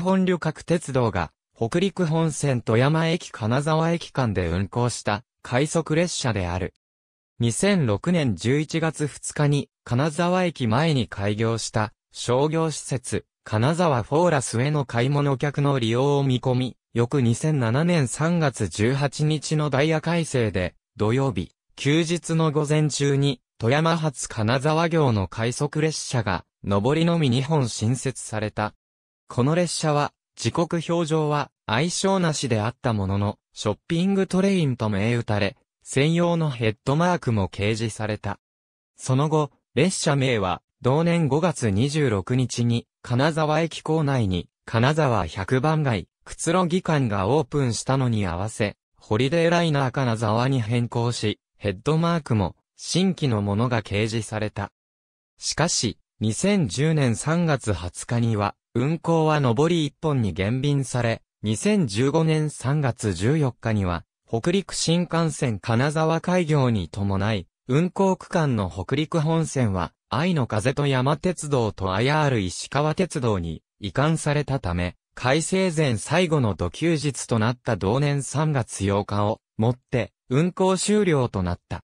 本旅客鉄道が、北陸本線富山駅金沢駅間で運行した快速列車である。2006年11月2日に金沢駅前に開業した商業施設金沢フォーラスへの買い物客の利用を見込み、翌2007年3月18日のダイヤ改正で土曜日、休日の午前中に富山発金沢行の快速列車が上りのみ2本新設された。この列車は時刻表情は相性なしであったものの、ショッピングトレインと銘打たれ、専用のヘッドマークも掲示された。その後、列車名は、同年5月26日に、金沢駅構内に、金沢百番街、くつろぎ館がオープンしたのに合わせ、ホリデーライナー金沢に変更し、ヘッドマークも、新規のものが掲示された。しかし、2010年3月20日には、運行は上り1本に減便され、2015年3月14日には、北陸新幹線金沢開業に伴い、運行区間の北陸本線は、愛の風と山鉄道と IR 石川鉄道に移管されたため、改正前最後の土休日となった同年3月8日をもって運行終了となった。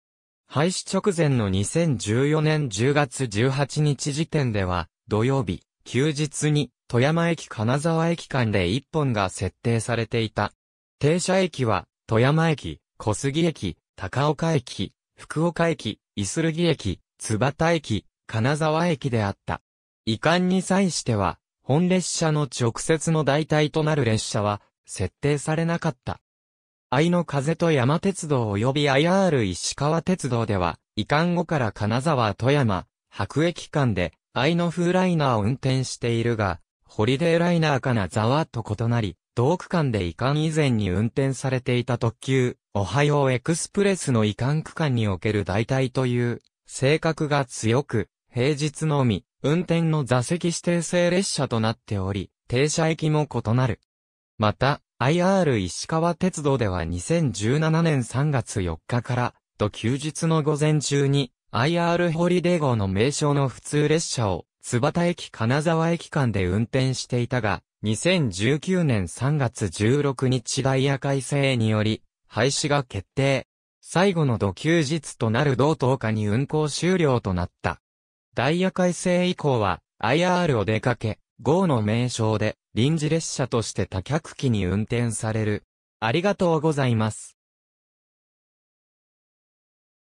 廃止直前の2014年10月18日時点では、土曜日、休日に富山駅金沢駅間で1本が設定されていた。停車駅は、富山駅、小杉駅、高岡駅、福岡駅、イスルギ駅、津幡駅、金沢駅であった。移管に際しては、本列車の直接の代替となる列車は、設定されなかった。愛の風と山鉄道及び IR 石川鉄道では、移管後から金沢富山、白駅間で愛の風ライナーを運転しているが、ホリデーライナー金沢と異なり、同区間で移管以前に運転されていた特急、オハヨーエクスプレスの移管区間における代替という性格が強く、平日のみ、運転の座席指定制列車となっており、停車駅も異なる。また、IR 石川鉄道では2017年3月4日から、と休日の午前中に、IR ホリデー号の名称の普通列車を、津幡駅金沢駅間で運転していたが、2019年3月16日ダイヤ改正により、廃止が決定。最後の土休日となる同10日に運行終了となった。ダイヤ改正以降は、IR お出かけ、号の名称で、臨時列車として多客機に運転される。ありがとうございます。